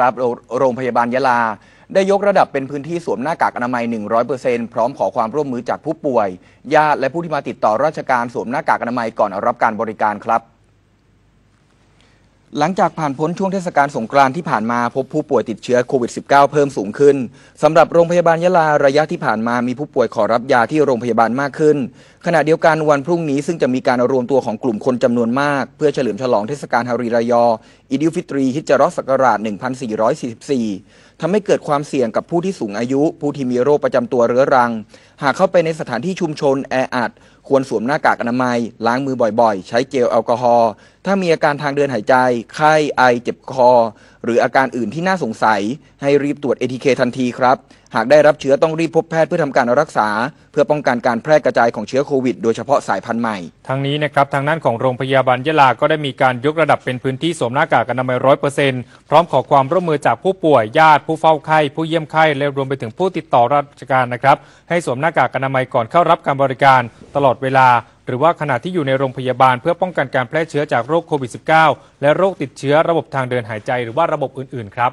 ครับโรงพยาบาลยะลา ได้ยกระดับเป็นพื้นที่สวมหน้ากากอนามัย 100%พร้อมขอความร่วมมือจากผู้ป่วย ญาติและผู้ที่มาติดต่อราชการสวมหน้ากากอนามัยก่อนรับการบริการครับ หลังจากผ่านพ้นช่วงเทศกาลสงกรานต์ที่ผ่านมาพบผู้ป่วยติดเชื้อโควิด -19 เพิ่มสูงขึ้นสำหรับโรงพยาบาลยะลาระยะที่ผ่านมามีผู้ป่วยขอรับยาที่โรงพยาบาลมากขึ้น ขณะเดียวกันวันพรุ่งนี้ซึ่งจะมีการรวมตัวของกลุ่มคนจำนวนมาก เพื่อเฉลิมฉลองเทศกาลฮาริรายอ อีดิลฟิตรีฮิจเราะห์ศักราช 1444 ทำให้เกิดความเสี่ยงกับผู้ที่สูงอายุ ผู้ที่มีโรคประจำตัวเรื้อรัง หากเข้าไปในสถานที่ชุมชนแออัดควรสวมหน้ากากอนามัย ล้างมือบ่อยๆ ใช้เจลแอลกอฮอล์ ถ้ามีอาการทางเดินหายใจ ไข้ ไอ เจ็บคอ หรืออาการอื่นที่น่าสงสัย ให้รีบตรวจ ATK ทันทีครับ หากได้รับเชื้อต้องรีบพบแพทย์เพื่อทำการรักษา เพื่อป้องกันการแพร่กระจายของเชื้อโควิด โดยเฉพาะสายพันธุ์ใหม่ทางนี้นะครับทางด้านของโรงพยาบาลยะลา ก็ได้มีการยกระดับเป็นพื้นที่สวมหน้ากากอนามัยร้อยเปอร์เซ็นต์พร้อมขอความร่วมมือจากผู้ป่วยญาติผู้เฝ้าไข้ผู้เยี่ยมไข้และรวมไปถึงผู้ติดต่อราชการนะครับให้สวมหน้ากากอนามัยก่อนเข้ารับการบริการตลอดเวลา หรือว่าขณะที่อยู่ในโรงพยาบาลเพื่อป้องกันการแพร่เชื้อจากโรคโควิด -19 และโรคติดเชื้อระบบทางเดินหายใจหรือว่าระบบอื่นๆครับ